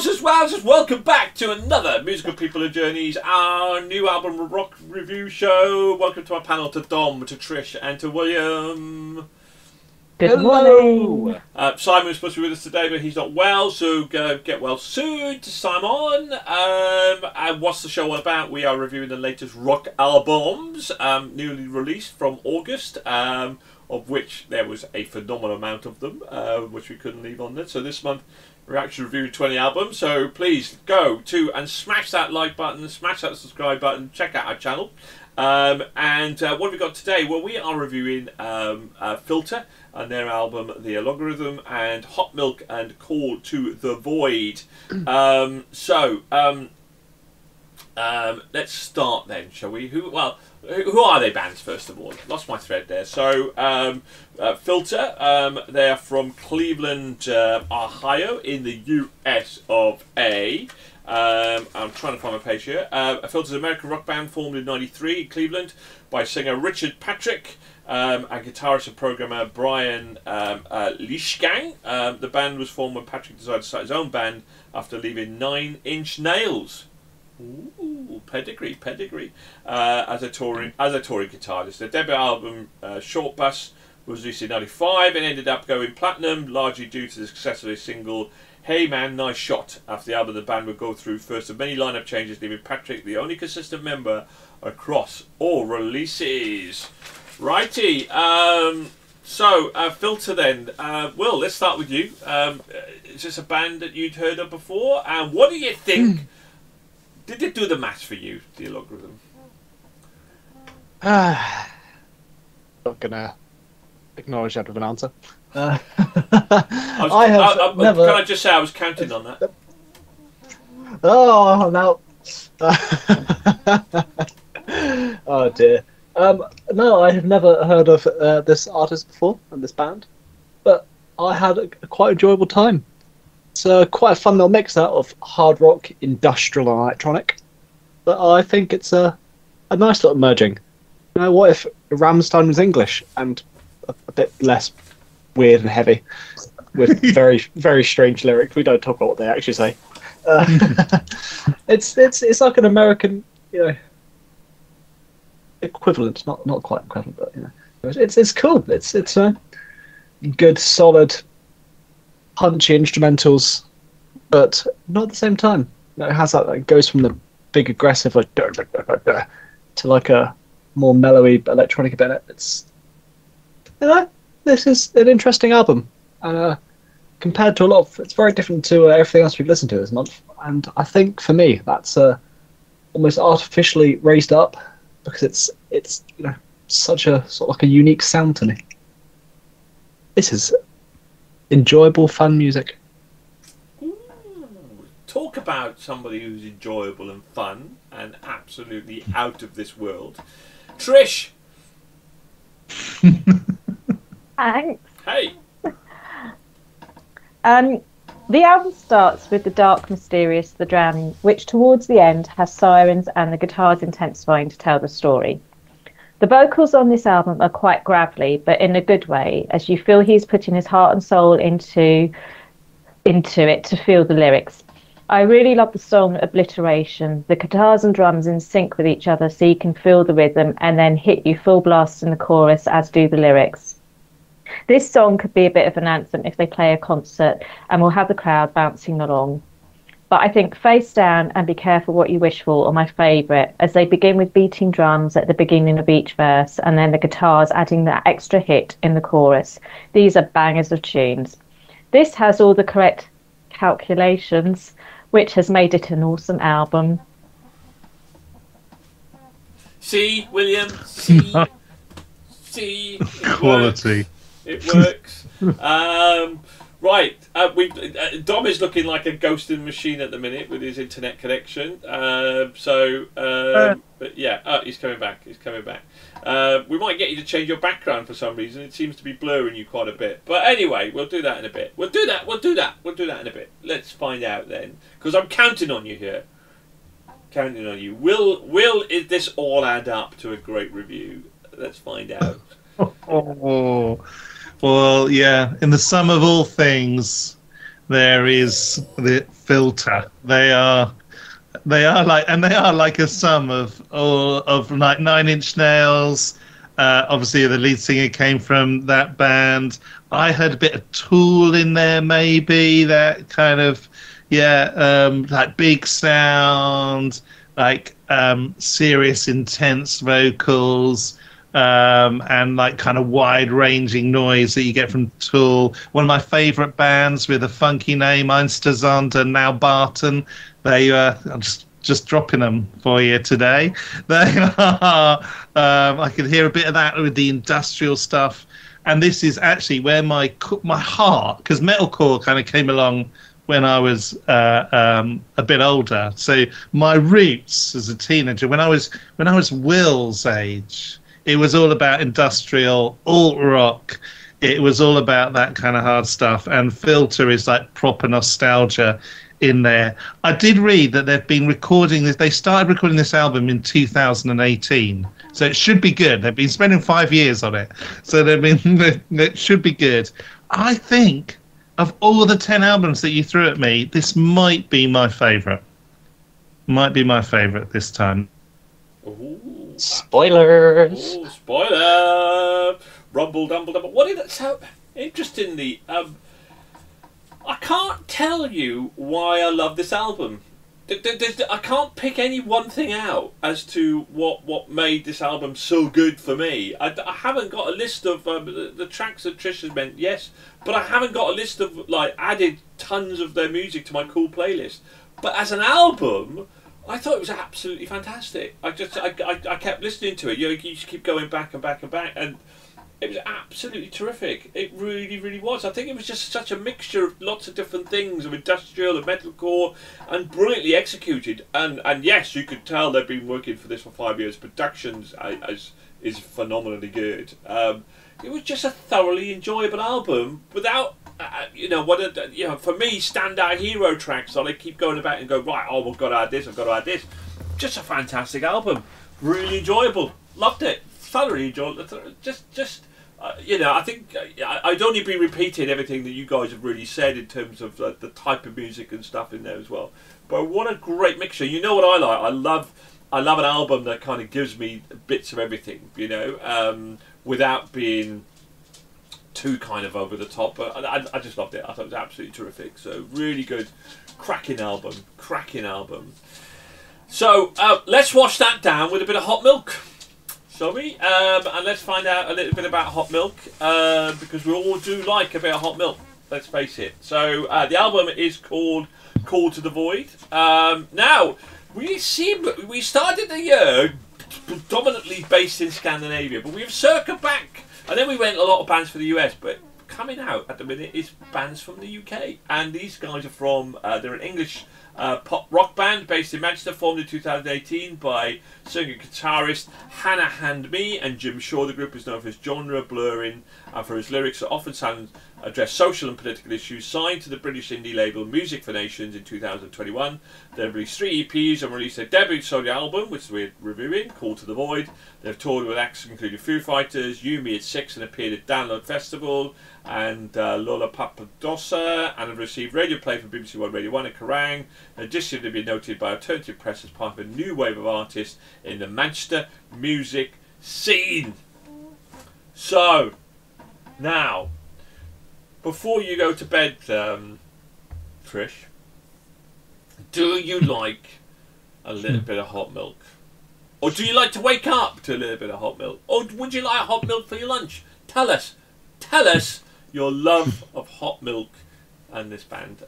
Wowzers, wowzers, welcome back to another Musical People and Journeys, our new album rock review show. Welcome to our panel to Dom, to Trish, and to William. Good morning. Uh, Simon was supposed to be with us today, but he's not well, so go get well soon to Simon. Um, and what's the show all about? We are reviewing the latest rock albums, um, newly released from August, um, of which there was a phenomenal amount of them, uh, which we couldn't leave on there. So this month, we're actually 20 albums. So please go to and smash that like button, smash that subscribe button, check out our channel. Um, and uh, what have we got today? Well, we are reviewing um, uh, Filter and their album The Algorithm and Hot Milk and Call to the Void. Um, so um, um, let's start then, shall we? Who well, who are they bands first of all? Lost my thread there. So um, uh, Filter, um, they're from Cleveland, uh, Ohio, in the U.S. of A. Um, I'm trying to find my page here. Uh, Filter's an American rock band formed in '93 in Cleveland by singer Richard Patrick um, and guitarist and programmer Brian um, uh. Um, the band was formed when Patrick decided to start his own band after leaving Nine Inch Nails. Ooh, pedigree, pedigree. Uh, as a touring as a touring guitarist, their debut album uh, Short Bus was released in '95 and ended up going platinum, largely due to the success of their single "Hey Man, Nice Shot." After the album, the band would go through first of many lineup changes, leaving Patrick the only consistent member across all releases. Righty. Um, so, uh, Filter then. Uh, Will, let's start with you. Um, is this a band that you'd heard of before? And what do you think? Did it do the maths for you, the algorithm? Ah, not gonna acknowledge that with an answer. Uh, I, was, I have I- I- never. Can I just say I was counting on that? Oh, now. oh dear. Um, no, I have never heard of uh, this artist before and this band, but I had a, a quite enjoyable time. It's uh, quite a fun little mix out of hard rock, industrial, and electronic. But I think it's a a nice little merging. You know, what if Rammstein was English and a, a bit less weird and heavy, with very very strange lyrics? We don't talk about what they actually say. Uh, it's it's it's like an American, you know, equivalent. Not not quite equivalent, but you know, it's it's cool. It's it's uh, good, solid, punchy instrumentals, but not at the same time. It has that. It goes from the big aggressive like "Duh, duh, duh, duh, duh," to like a more mellowy electronic bit. It's you know, this is an interesting album, uh, compared to a lot of, it's very different to uh, everything else we've listened to this month. And I think for me, that's uh, almost artificially raised up because it's it's you know such a sort of like a unique sound to me. This is enjoyable, fun music. Ooh, talk about somebody who's enjoyable and fun and absolutely out of this world. Trish, Thanks. hey. Um, the album starts with the dark, mysterious The Drowning, which towards the end has sirens and the guitars intensifying to tell the story. The vocals on this album are quite gravelly, but in a good way, as you feel he's putting his heart and soul into into it to feel the lyrics. I really love the song Obliteration. The guitars and drums in sync with each other so you can feel the rhythm and then hit you full blast in the chorus, as do the lyrics. This song could be a bit of an anthem if they play a concert and will have the crowd bouncing along. But I think Face Down and Be Careful What You Wish For are my favourite, as they begin with beating drums at the beginning of each verse and then the guitars adding that extra hit in the chorus. These are bangers of tunes. This has all the correct calculations, which has made it an awesome album. See, William. See. See. It works. Quality. It works. um, right. Uh, we uh, Dom is looking like a ghosting machine at the minute with his internet connection. Uh, so, um, but yeah, oh, he's coming back. He's coming back. Uh, we might get you to change your background for some reason. It seems to be blurring you quite a bit. But anyway, we'll do that in a bit. We'll do that. We'll do that. We'll do that in a bit. Let's find out then, because I'm counting on you here. Counting on you. Will Will is this all add up to a great review? Let's find out. Oh, well, yeah. In the sum of all things, there is the filter. They are they are like and they are like a sum of all of like Nine Inch Nails. Uh, obviously, the lead singer came from that band. I heard a bit of Tool in there, maybe that kind of yeah, um, like big sound, like um, serious, intense vocals um, and like kind of wide ranging noise that you get from Tool. One of my favourite bands with a funky name, Einstürzende, Neubauten. They uh, I'm just just dropping them for you today. They are. Um, I could hear a bit of that with the industrial stuff, and this is actually where my my heart, because metalcore kind of came along when I was uh, um, a bit older. So my roots as a teenager, when I was when I was Will's age, it was all about industrial alt rock. It was all about that kind of hard stuff. And Filter is like proper nostalgia in there. I did read that they've been recording this. They started recording this album in 2018, so it should be good. They've been spending five years on it, so they've been. It should be good. I think of all the ten albums that you threw at me, this might be my favourite. Might be my favourite this time. Ooh, Spoilers. ooh, spoiler! Rumble, dumble, dumble. What is it? So interestingly, um, I can't tell you why I love this album. I can't pick any one thing out as to what, what made this album so good for me. I, I haven't got a list of um, the, the tracks that Trish has meant, yes, but I haven't got a list of like added tons of their music to my cool playlist. But as an album, I thought it was absolutely fantastic. I just I, I, I kept listening to it. You, know, you just keep going back and back and back, and it was absolutely terrific. It really, really was. I think it was just such a mixture of lots of different things, of industrial and metalcore, and brilliantly executed. And and yes, you could tell they've been working for this for five years. Productions is is phenomenally good. Um, it was just a thoroughly enjoyable album without. Uh, you know what? You know, for me, standout hero tracks. I keep going about and go right. Oh, we've got to add this. I've got to add this. Just a fantastic album. Really enjoyable. Loved it. Thoroughly enjoyed. Just, just uh, you know, I think uh, I- I'd only be repeating everything that you guys have really said in terms of uh, the type of music and stuff in there as well. But what a great mixture! You know what I like? I love, I love an album that kind of gives me bits of everything. You know, um, without being too kind of over the top. But I, I, just loved it. I thought it was absolutely terrific. So really good, cracking album, cracking album. So uh, let's wash that down with a bit of hot milk shall we? Um, and let's find out a little bit about hot milk uh, because we all do like a bit of hot milk. Let's face it. So uh, the album is called "Call to the Void." Um, now we seem we started the year predominantly based in Scandinavia, but we've circled back, and then we went a lot of bands for the US, but. Coming out at the minute is bands from the UK, and these guys are from. Uh, they're an English uh, pop rock band based in Manchester, formed in 2018 by singer guitarist Hannah Han Mee and Jim Shaw. The group is known for its genre blurring and for its lyrics that often sound address social and political issues. Signed to the British indie label Music for Nations in 2021, they released three EPs and released their debut solo album, which we're reviewing, Call to the Void. They've toured with acts including Foo Fighters, You Me at Six, and appeared at Download Festival and uh, Lollapalooza, and have received radio play from BBC One Radio 1 and Kerrang! In addition, they've been noted by Alternative Press as part of a new wave of artists in the Manchester music scene. So, now, before you go to bed, um, Trish, do you like a little bit of hot milk? Or do you like to wake up to a little bit of hot milk? Or would you like hot milk for your lunch? Tell us. Tell us your love of hot milk and this band.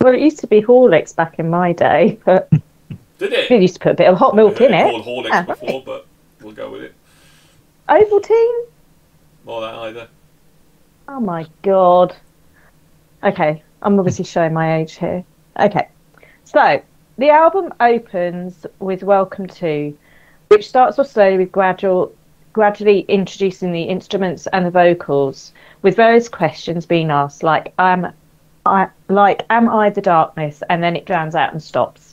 Well, it used to be Horlicks back in my day, but Did it? we used to put a bit of hot milk in it. called Horlicks Ah, before, but we'll go with it. Ovaltine? More that either. Oh my god. Okay, I'm obviously showing my age here. Okay, so the album opens with Welcome to, which starts off slowly with gradual, gradually introducing the instruments and the vocals, with various questions being asked, like "Am I like Am I the darkness?" and then it drowns out and stops.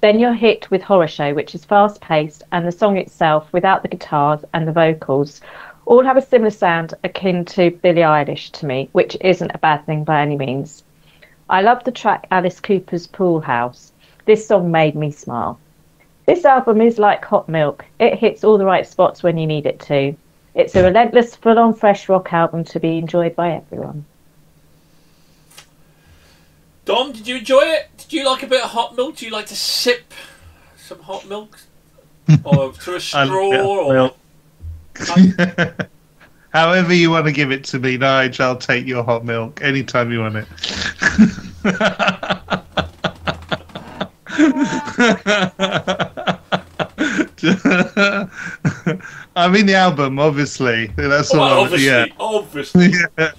Then you're hit with Horror Show, which is fast paced, and the song itself, without the guitars and the vocals, All have a similar sound akin to Billie Eilish to me, which isn't a bad thing by any means. I love the track Alice Cooper's Pool House. This song made me smile. This album is like hot milk. It hits all the right spots when you need it to. It's a relentless, full on fresh rock album to be enjoyed by everyone. Dom, did you enjoy it? Did you like a bit of hot milk? Do you like to sip some hot milk? or through a I straw? love Or... milk. However you want to give it to me, Nige, I'll take your hot milk anytime you want it. I mean the album, obviously. That's Well, all. obviously, yeah. obviously. yeah.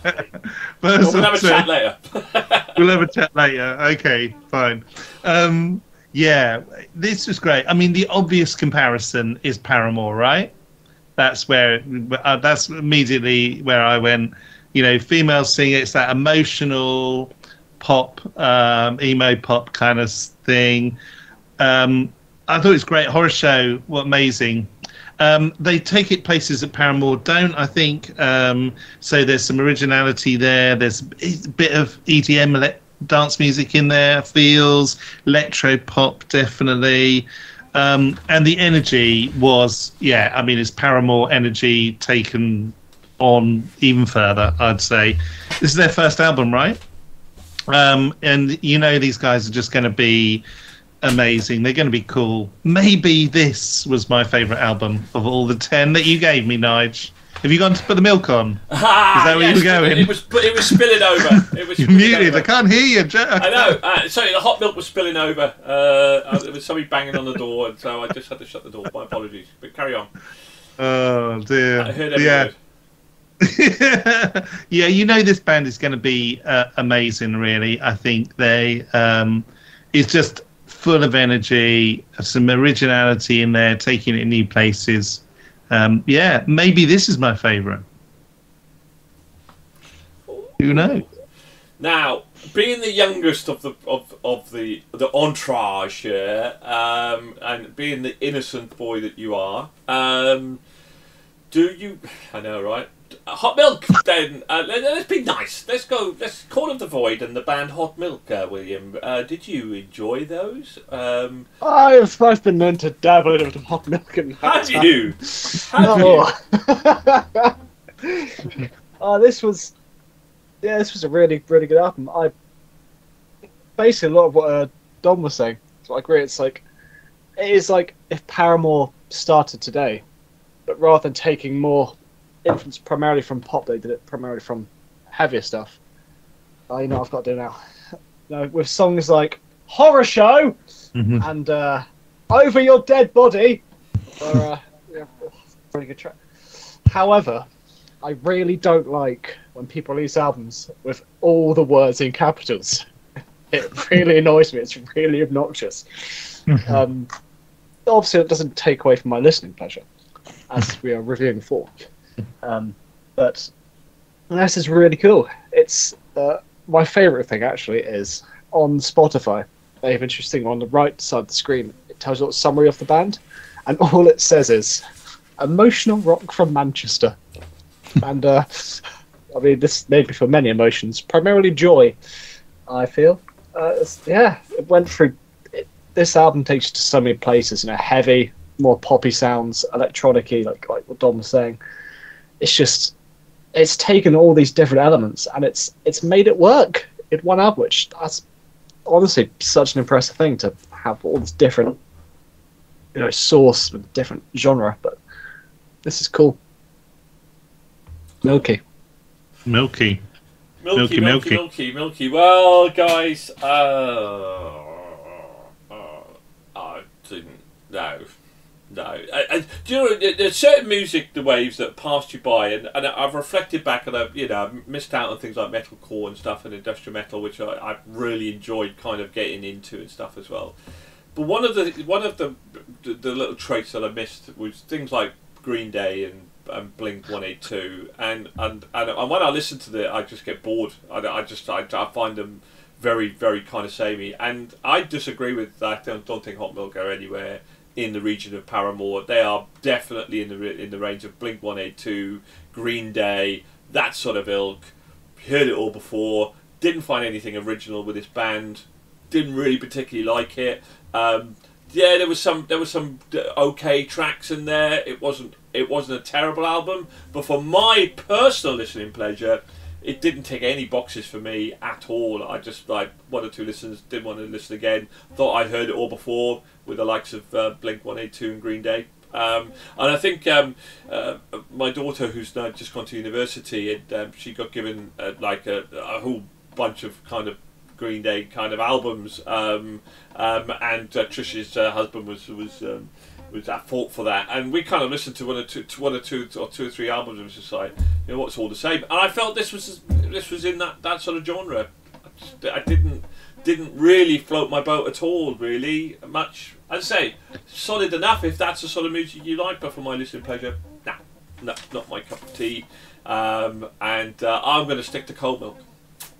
We'll have a chat later. we'll have a chat later. Okay, fine. Um, yeah, this was great. I mean, the obvious comparison is Paramore, right? That's where uh, that's immediately where I went. You know, female singer. It's that emotional pop, um, emo pop kind of thing. Um, I thought it was great. Horror show, what amazing. Um, they take it places that Paramore don't, I think. Um, so there's some originality there. There's a bit of EDM dance music in there. Feels electro pop definitely. Um, and the energy was, yeah, I mean, it's Paramore energy taken on even further. I'd say this is their first album, right? Um, and you know these guys are just going to be amazing. They're going to be cool. Maybe this was my favourite album of all the ten that you gave me, Nige. Have you gone to put the milk on? Ah, Is that where you were going? It was, it was spilling over. It was You're spilling muted. over. I can't hear you. Jo- I know. Uh, sorry, the hot milk was spilling over. Uh, there was somebody banging on the door, and so I just had to shut the door. My apologies. But carry on. Oh dear. I heard every yeah. word. yeah, you know this band is going to be uh, amazing. Really, I think they um, it's just full of energy, some originality in there, taking it in new places. Um, yeah, maybe this is my favourite. Who knows? Now, being the youngest of the of, of the the entourage here, um, and being the innocent boy that you are, um, do you? I know, right? Hot milk. Then uh, let, us be nice. Let's go. Let's call of the void and the band Hot Milk. Uh, William, uh, did you enjoy those? Um, I've, I've been known to dabble in a bit of hot milk and have you? Have you? Oh. oh, this was yeah, this was a really really good album. I basically a lot of what uh, Dom was saying. So I agree. It's like it is like if Paramore started today, but rather than taking more influence primarily from pop, they did it primarily from heavier stuff. Oh, you know what I've got to do now. No, with songs like Horror Show Mhm. and uh, Over Your Dead Body. Are, uh, yeah, pretty good track. However, I really don't like when people release albums with all the words in capitals. It really annoys me. It's really obnoxious. Um, obviously, it doesn't take away from my listening pleasure, as we are reviewing for. Um, but this is really cool. It's uh, my favourite thing actually is on Spotify. They have interesting on the right side of the screen. It tells you a summary of the band, and all it says is emotional rock from Manchester. and uh, I mean, this made me feel many emotions, primarily joy. I feel, uh, yeah, it went through. It, this album takes you to so many places. You know, heavy, more poppy sounds, electronicy, like like what Dom was saying. It's just, it's taken all these different elements and it's it's made it work in one album, which that's honestly such an impressive thing to have all this different, you know, source with different genre. But this is cool. Milky. Milky. Milky, Milky, milky, milky. milky, milky. Well, guys, uh, uh, I didn't. No, no. I, I, do you know there's certain music, the waves that passed you by, and, and I've reflected back and I've you know I've missed out on things like metalcore and stuff and industrial metal, which I, I really enjoyed kind of getting into and stuff as well. But one of the one of the the, the little traits that I missed was things like Green Day and, and Blink One Eight Two, and and and when I listen to it, I just get bored. I, I just I, I find them very very kind of samey, and I disagree with that. I don't, don't think Hot Milk go anywhere in the region of Paramore. They are definitely in the in the range of Blink One Eight Two, Green Day, that sort of ilk. Heard it all before. Didn't find anything original with this band. Didn't really particularly like it. Um, yeah, there was some there was some okay tracks in there. It wasn't it wasn't a terrible album, but for my personal listening pleasure, it didn't tick any boxes for me at all. I just like one or two listens, didn't want to listen again. Thought I'd heard it all before with the likes of uh, Blink One Eight Two and Green Day. Um, and I think um, uh, my daughter, who's now just gone to university, um, she got given uh, like a, a whole bunch of kind of Green Day kind of albums, um, um, and uh, Trish's uh, husband was was um, was at fault for that, and we kind of listened to one or two, to one or two or two or three albums, and was just like, you know, what's all the same. And I felt this was this was in that, that sort of genre. I, just, I didn't didn't really float my boat at all, really much. I'd say solid enough if that's the sort of music you like, but for my listening pleasure, nah, no, not my cup of tea. Um, and uh, I'm going to stick to cold milk.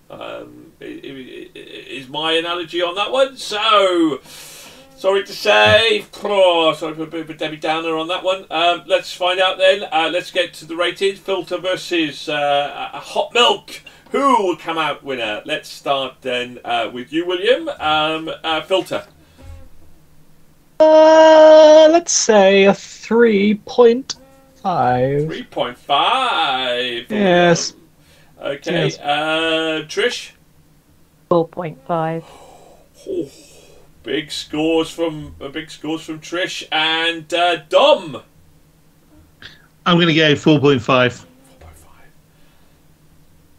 Um, is my analogy on that one. So, sorry to say, oh, sorry for a bit of a Debbie Downer on that one. Um, let's find out then. Uh, let's get to the ratings. Filter versus uh, uh, Hot Milk. Who will come out winner? Let's start then uh, with you, William. Um, uh, filter. Uh, let's say a three point five. 3.5. Yes. Okay. Yes. Uh, Trish. Four point five. Oh, big scores from uh, big scores from Trish and uh, Dom. I'm going to go 4.5.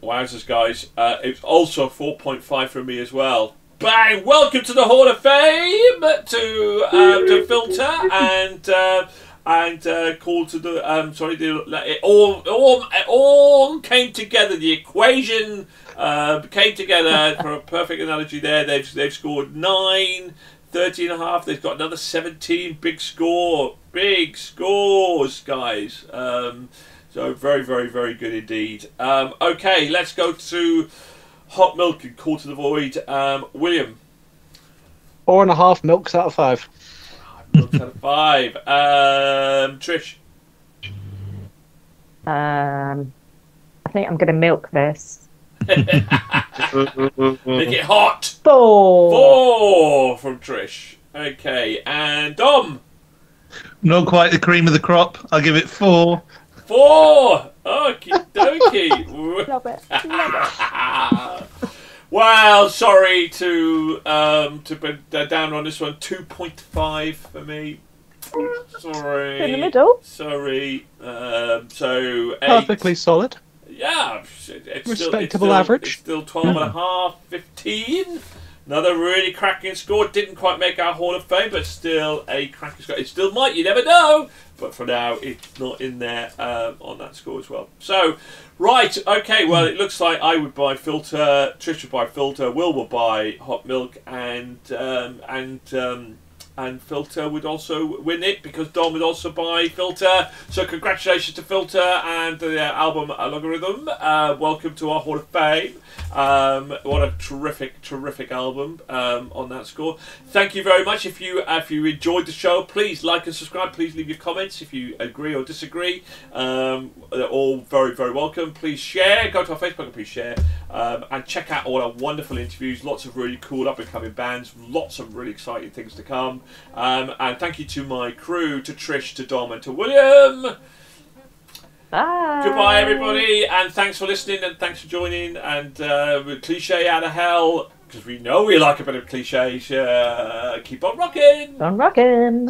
4.5. Wowzers, guys. Uh, it's also 4.5 for me as well. Bang! Welcome to the Hall of Fame to uh, to Filter and uh, and uh, call to the um, sorry, the, it all all it all came together. The equation uh, came together for a perfect analogy. There, they've they've scored nine. 13 and a half. They've got another 17. Big score. Big scores, guys. Um, so very, very, very good indeed. Um, okay, let's go to Hot Milk and Call to the Void. Um, William. Four and a half milks out of five. Milk out of five. Um, Trish. Um, I think I'm going to milk this. Make it hot. Four. Four from Trish. Okay, and Dom. Not quite the cream of the crop. I'll give it four. Four. Okie dokie. Love it. Love it. well, sorry to um, to be uh, down on this one. Two point five for me. Sorry. In the middle. Sorry. Um, so eight. Perfectly solid. Yeah, it's it's Respectable still, it's average. Still, it's still 12 and a half, 15. Another really cracking score. Didn't quite make our Hall of Fame, but still a cracking score. It still might, you never know. But for now, it's not in there um, on that score as well. So, right, okay, well, it looks like I would buy Filter, Trish would buy Filter, Will will buy Hot Milk, and um, and um, and Filter would also win it because Dom would also buy Filter. So congratulations to Filter and the uh, album Logarithm. Uh, welcome to our Hall of Fame. Um, what a terrific, terrific album um, on that score. Thank you very much. If you if you enjoyed the show, please like and subscribe. Please leave your comments if you agree or disagree. Um, they're all very, very welcome. Please share. Go to our Facebook and please share. Um, and check out all our wonderful interviews. Lots of really cool up and coming bands. Lots of really exciting things to come. Um, and thank you to my crew, to Trish, to Dom, and to William. Bye. Goodbye, everybody, and thanks for listening and thanks for joining. And uh, with cliche out of hell, because we know we like a bit of cliches. Uh, keep on rocking. On rockin'.